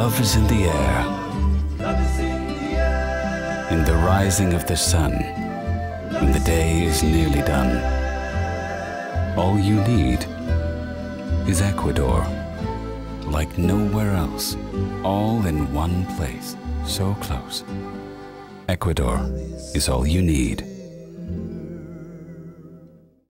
Love is in the air. In the rising of the sun, when the day is nearly done. All you need is Ecuador, like nowhere else, all in one place, so close. Ecuador is all you need.